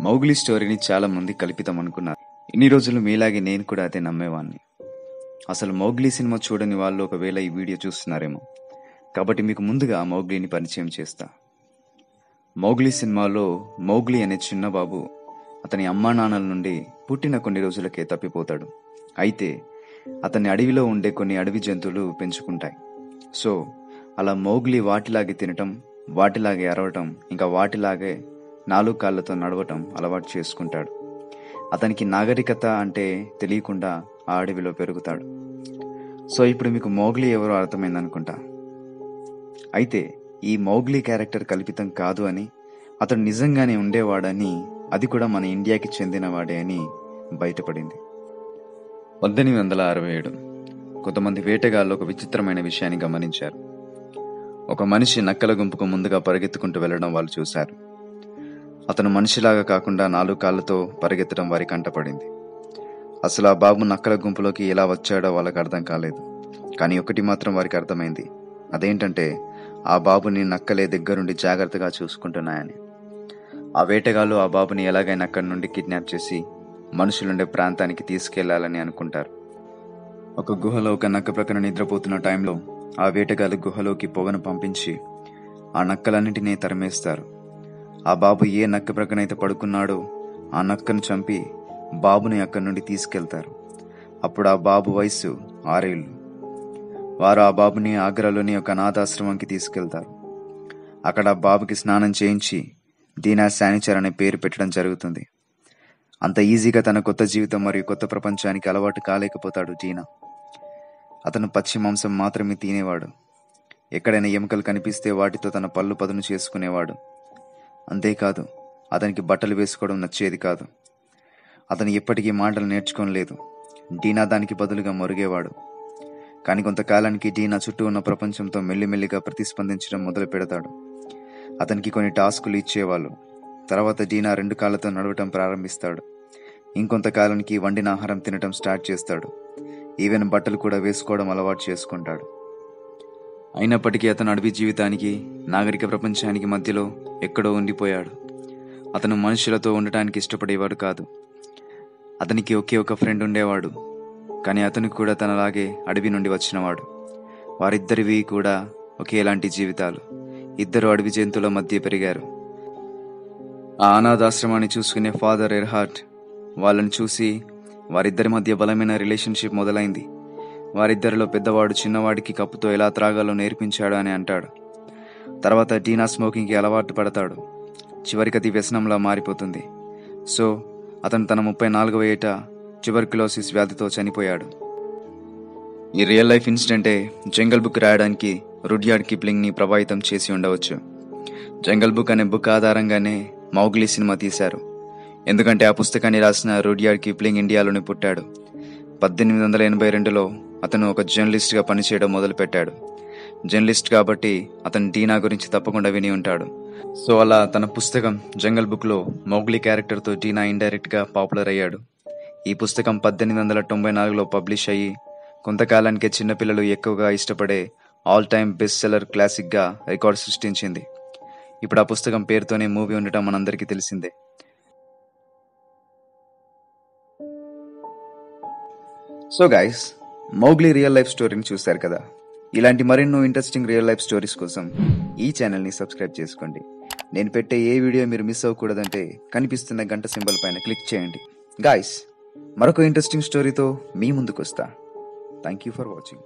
Mowgli స్టోరీని చాలా మంది కల్పితం అనుకున్నారు. ఇన్ని రోజులు మీలాగే నేను కూడా అదే నమ్మేవాడిని అసలు మౌగ్లీ సినిమా చూడని వాళ్ళు ఒకవేళ ఈ వీడియో చూస్తున్నారేమో. కాబట్టి మీకు ముందుగా మౌగ్లీని పరిచయం చేస్తా. మౌగ్లీ సినిమాలో మౌగ్లీ అనే చిన్నబాబు అతని అమ్మా నాన్నల నుండి పుట్టిన కొన్ని రోజులకే తప్పిపోతాడు. అయితే అతని అడవిలో ఉండే కొన్ని అడవి జంతువులు పెంచుకుంటాయి. సో అలా మౌగ్లీ వాటిలాగే తినటం వాటిలాగే అరవటం ఇంకా వాటిలాగే నాలుగు కాళ్ళతో నడవటం అలవాటు చేసుకుంటాడు. అతనికి నాగరికత అంటే తెలియకుండా ఆ అడవిలో పెరుగుతాడు. సో ఇప్పుడు మీకు మోగ్లీ ఎవరో అర్థమైంది అనుకుంటా అయితే ఈ మౌగ్లీ క్యారెక్టర్ కల్పితం కాదు అని అతడు నిజంగానే ఉండేవాడని అది కూడా మన ఇండియాకి చెందినవాడే అని బయటపడింది. పద్దెనిమిది వందల అరవై ఏడు కొంతమంది వేటగాళ్ళు ఒక విచిత్రమైన విషయాన్ని గమనించారు. ఒక మనిషి నక్కల గుంపుకు ముందుగా పరిగెత్తుకుంటూ వెళ్ళడం వాళ్ళు చూశారు. అతను మనిషిలాగా కాకుండా నాలుగు కాళ్ళతో పరిగెత్తడం వారి కంటపడింది. అసలు ఆ బాబు నక్కల గుంపులోకి ఎలా వచ్చాడో వాళ్ళకి అర్థం కాలేదు. కానీ ఒకటి మాత్రం వారికి అర్థమైంది. అదేంటంటే ఆ బాబుని నక్కలే దగ్గరుండి జాగ్రత్తగా చూసుకుంటున్నాయని. ఆ వేటగాళ్ళు ఆ బాబుని ఎలాగైనా అక్కడి నుండి కిడ్నాప్ చేసి మనుషులుండే ప్రాంతానికి తీసుకెళ్ళాలని అనుకుంటారు. ఒక గుహలో ఒక నక్క ప్రక్కన నిద్రపోతున్న టైంలో ఆ వేటగాళ్ళు గుహలోకి పొగను పంపించి ఆ నక్కలన్నింటినీ తరిమేస్తారు. ఆ బాబు ఏ నక్క ప్రక్కనైతే పడుకున్నాడో ఆ నక్కను చంపి బాబుని అక్కడి నుండి తీసుకెళ్తారు. అప్పుడు ఆ బాబు వయస్సు ఆరేళ్ళు. వారు ఆ బాబుని ఆగ్రాలోని ఒక అనాథాశ్రమంకి తీసుకెళ్తారు. అక్కడ ఆ బాబుకి స్నానం చేయించి దీనా శానిచర్ అనే పేరు పెట్టడం జరుగుతుంది. అంత ఈజీగా తన కొత్త జీవితం మరియు కొత్త ప్రపంచానికి అలవాటు కాలేకపోతాడు డీనా అతను పచ్చి మాంసం మాత్రమే తినేవాడు. ఎక్కడైనా ఎముకలు కనిపిస్తే వాటితో తన పళ్ళు పదును చేసుకునేవాడు. అంతేకాదు అతనికి బట్టలు వేసుకోవడం నచ్చేది కాదు. అతను ఎప్పటికీ మాటలు నేర్చుకోలేదు డీనా దానికి బదులుగా మొరిగేవాడు. కానీ కొంతకాలానికి డీనా చుట్టూ ఉన్న ప్రపంచంతో మెల్లిమెల్లిగా ప్రతిస్పందించడం మొదలు పెడతాడు. అతనికి కొన్ని టాస్కులు ఇచ్చేవాళ్ళు. తర్వాత డీనా రెండు కాళ్ళతో నడవటం ప్రారంభిస్తాడు. ఇంకొంతకాలానికి వండిన ఆహారం తినటం స్టార్ట్ చేస్తాడు. ఈవెన్ బట్టలు కూడా వేసుకోవడం అలవాటు చేసుకుంటాడు. అయినప్పటికీ అతను అడవి జీవితానికి నాగరిక ప్రపంచానికి మధ్యలో ఎక్కడో ఉండిపోయాడు. అతను మనుషులతో ఉండటానికి ఇష్టపడేవాడు కాదు. అతనికి ఒకే ఒక ఫ్రెండ్ ఉండేవాడు. కానీ అతను కూడా తనలాగే అడవి నుండి వచ్చినవాడు. వారిద్దరివి కూడా ఒకేలాంటి జీవితాలు. ఇద్దరు అడవి జంతువుల మధ్య పెరిగారు. ఆ అనాథాశ్రమాన్ని చూసుకునే ఫాదర్ ఎర్హార్ట్ వాళ్ళని చూసి వారిద్దరి మధ్య బలమైన రిలేషన్షిప్ మొదలైంది. వారిద్దరిలో పెద్దవాడు చిన్నవాడికి కప్పుతో ఎలా త్రాగాలో నేర్పించాడు అని అంటాడు. తర్వాత డీనా స్మోకింగ్కి అలవాటు పడతాడు. చివరికి అది వ్యసనంలా మారిపోతుంది. సో అతను తన ముప్పై నాలుగవ ఏట ట్యూబర్క్యులోసిస్ వ్యాధితో చనిపోయాడు. ఈ రియల్ లైఫ్ ఇన్సిడెంటే జంగల్ బుక్ రాయడానికి రుడ్యార్డ్ కిప్లింగ్ని ప్రభావితం చేసి ఉండవచ్చు. జంగల్ బుక్ అనే బుక్ ఆధారంగానే మౌగ్లీ సినిమా తీశారు. ఎందుకంటే ఆ పుస్తకాన్ని రాసిన రుడ్యార్డ్ కిప్లింగ్ ఇండియాలోనే పుట్టాడు. పద్దెనిమిది వందల ఎనభై రెండులో అతను ఒక జర్నలిస్ట్గా పనిచేయడం మొదలుపెట్టాడు. జర్నలిస్ట్ కాబట్టి అతను డీనా గురించి తప్పకుండా విని ఉంటాడు. సో అలా తన పుస్తకం జంగల్ బుక్లో మౌగ్లీ క్యారెక్టర్తో డీనా ఇండైరెక్ట్గా పాపులర్ అయ్యాడు. ఈ పుస్తకం పద్దెనిమిది వందల తొంభై నాలుగులో పబ్లిష్ అయ్యి కొంతకాలానికే చిన్నపిల్లలు ఎక్కువగా ఇష్టపడే ఆల్ టైమ్ బెస్ట్ సెల్లర్ క్లాసిక్గా రికార్డ్ సృష్టించింది. ఇప్పుడు ఆ పుస్తకం పేరుతోనే మూవీ ఉండటం మనందరికీ తెలిసిందే. So guys Mowgli real life స్టోరీని చూశారు కదా? ఇలాంటి మరెన్నో ఇంట్రెస్టింగ్ రియల్ లైఫ్ స్టోరీస్ కోసం ఈ ఛానల్ని సబ్స్క్రైబ్ చేసుకోండి. నేను పెట్టే ఏ వీడియో మీరు మిస్ అవ్వకూడదంటే కనిపిస్తున్న గంట సింబల్ పైన క్లిక్ చేయండి. గాయస్ మరొక ఇంట్రెస్టింగ్ స్టోరీతో మీ ముందుకు వస్తా థ్యాంక్ యూ ఫర్ వాచింగ్